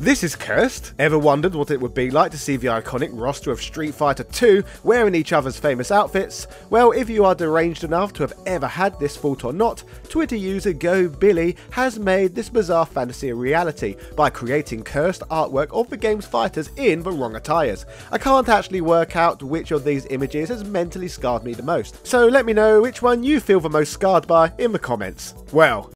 This is cursed. Ever wondered what it would be like to see the iconic roster of Street Fighter 2 wearing each other's famous outfits? Well, if you are deranged enough to have ever had this thought or not, Twitter user Goh Billy has made this bizarre fantasy a reality by creating cursed artwork of the game's fighters in the wrong attires. I can't actually work out which of these images has mentally scarred me the most, so let me know which one you feel the most scarred by in the comments. Well,